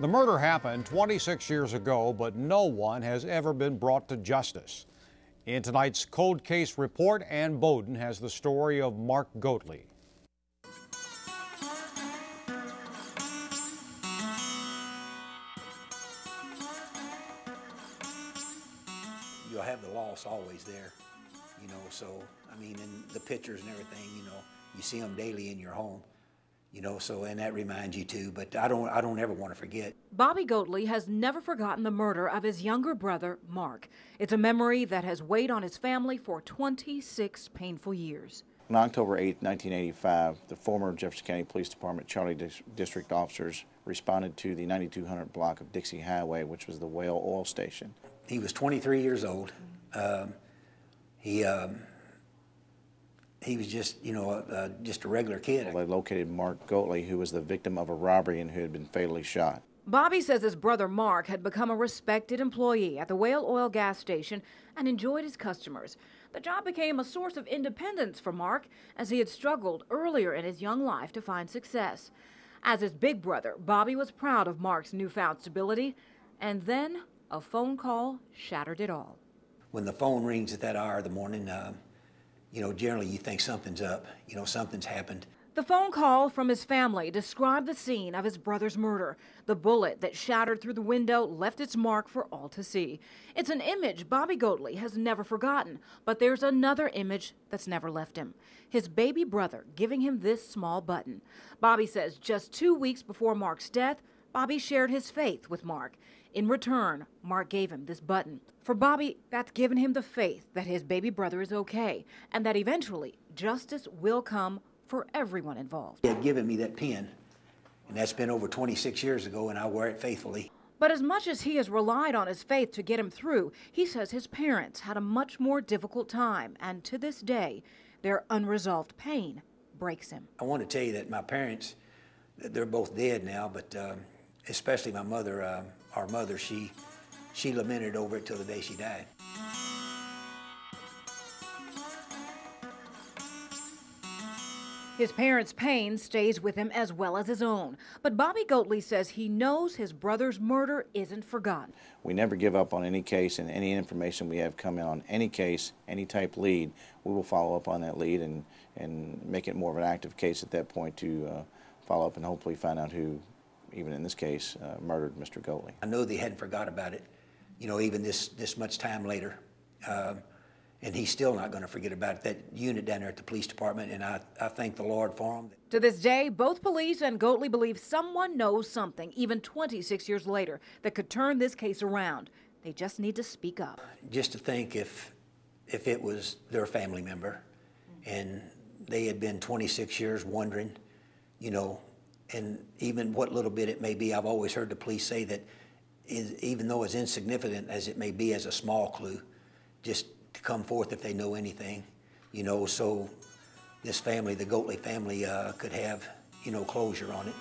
The murder happened 26 years ago, but no one has ever been brought to justice. In tonight's cold case report, Ann Bowdan has the story of Mark Goatley. You'll have the loss always there, you know. So, I mean, and the pictures and everything, you know, you see them daily in your home you know so and that reminds you too but i don't i don't ever want to forget. Bobby goatley has never forgotten the murder of his younger brother mark. It's a memory that has weighed on his family for 26 painful years. On october 8 1985 the former jefferson county police department charlie Dis- district officers responded to the 9200 block of dixie highway which was the whale oil station. He was 23 years old. Um, he um, he was just, you know, uh, just a regular kid. Well, they located Mark Goatley, who was the victim of a robbery and who had been fatally shot. Bobby says his brother Mark had become a respected employee at the Whale Oil gas station and enjoyed his customers. The job became a source of independence for Mark as he had struggled earlier in his young life to find success. As his big brother, Bobby was proud of Mark's newfound stability, and then a phone call shattered it all. When the phone rings at that hour of the morning, uh, you know, generally you think something's up, you know, something's happened. The phone call from his family described the scene of his brother's murder. The bullet that shattered through the window left its mark for all to see. It's an image Bobby Goatley has never forgotten, but there's another image that's never left him. His baby brother giving him this small button. Bobby says just two weeks before Mark's death, Bobby shared his faith with Mark. In return, Mark gave him this button. For Bobby, that's given him the faith that his baby brother is okay and that eventually justice will come for everyone involved. He had given me that pin, and that's been over 26 years ago, and I wear it faithfully. But as much as he has relied on his faith to get him through, he says his parents had a much more difficult time, and to this day, their unresolved pain breaks him. I want to tell you that my parents, they're both dead now, but um, especially my mother, uh, our mother, she, she lamented over it till the day she died. His parents' pain stays with him as well as his own. But Bobby Goatley says he knows his brother's murder isn't forgotten. We never give up on any case and any information we have come in on any case, any type lead, we will follow up on that lead and, and make it more of an active case at that point to uh, follow up and hopefully find out who even in this case, uh, murdered Mr. Goatley. I know they hadn't forgot about it, you know, even this, this much time later. Um, and he's still not going to forget about it, that unit down there at the police department, and I, I thank the Lord for him. To this day, both police and Goatley believe someone knows something, even 26 years later, that could turn this case around. They just need to speak up. Just to think if, if it was their family member and they had been 26 years wondering, you know, and even what little bit it may be, I've always heard the police say that is, even though as insignificant as it may be as a small clue, just to come forth if they know anything, you know, so this family, the Goatley family, uh, could have, you know, closure on it.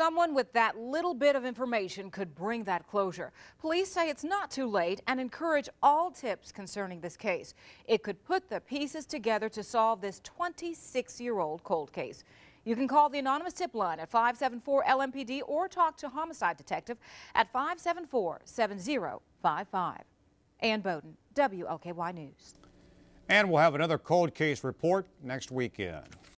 Someone with that little bit of information could bring that closure. Police say it's not too late and encourage all tips concerning this case. It could put the pieces together to solve this 26-year-old cold case. You can call the anonymous tip line at 574 LMPD or talk to homicide detective at 574 7055. Ann Bowdan, WLKY News. And we'll have another cold case report next weekend.